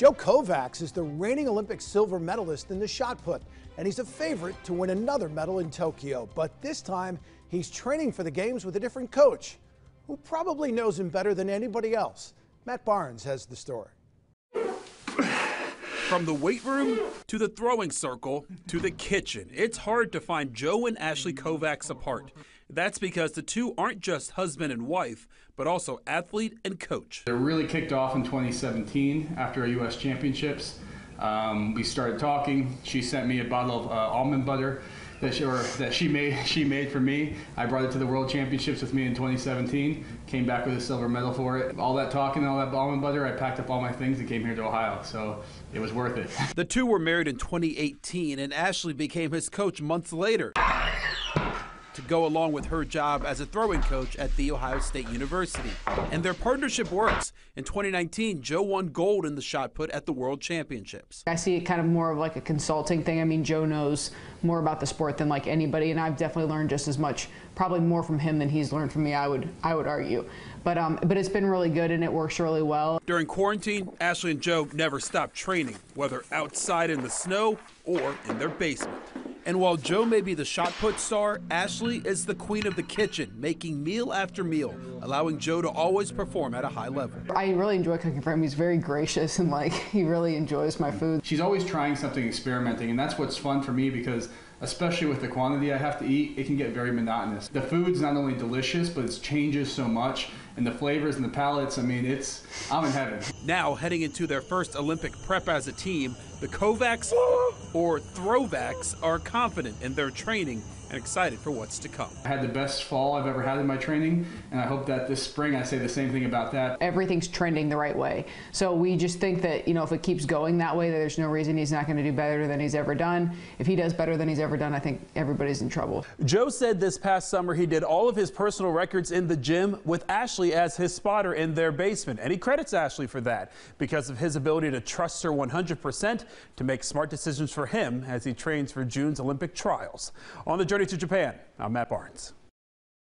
Joe Kovacs is the reigning Olympic silver medalist in the shot put, and he's a favorite to win another medal in Tokyo. But this time, he's training for the Games with a different coach, who probably knows him better than anybody else. Matt Barnes has the story. From the weight room to the throwing circle to the kitchen, it's hard to find Joe and Ashley Kovacs apart. That's because the two aren't just husband and wife, but also athlete and coach. It really kicked off in 2017 after our U.S. Championships. Um, we started talking. She sent me a bottle of uh, almond butter that she, or, that she made she made for me. I brought it to the World Championships with me in 2017. Came back with a silver medal for it. All that talking, all that almond butter, I packed up all my things and came here to Ohio. So it was worth it. The two were married in 2018, and Ashley became his coach months later to go along with her job as a throwing coach at The Ohio State University. And their partnership works. In 2019, Joe won gold in the shot put at the World Championships. I see it kind of more of like a consulting thing. I mean, Joe knows more about the sport than like anybody, and I've definitely learned just as much, probably more from him than he's learned from me. I would, I would argue. But, um, but it's been really good and it works really well. During quarantine, Ashley and Joe never stopped training, whether outside in the snow or in their basement. And while Joe may be the shot put star, Ashley is the queen of the kitchen, making meal after meal, allowing Joe to always perform at a high level. I really enjoy cooking for him. He's very gracious and like he really enjoys my food. She's always trying something, experimenting, and that's what's fun for me because especially with the quantity I have to eat, it can get very monotonous. The food's not only delicious, but it changes so much, and the flavors and the palates, I mean, it's, I'm in heaven. Now, heading into their first Olympic prep as a team, the Kovacs or Throwvacs are confident in their training and excited for what's to come. I had the best fall I've ever had in my training, and I hope that this spring I say the same thing about that. Everything's trending the right way. So we just think that, you know, if it keeps going that way, there's no reason he's not going to do better than he's ever done. If he does better than he's ever done, I think everybody's in trouble. Joe said this past summer he did all of his personal records in the gym with Ashley as his spotter in their basement, and he credits Ashley for that because of his ability to trust her 100% to make smart decisions for him as he trains for June's Olympic trials. On the journey to Japan, I'm Matt Barnes.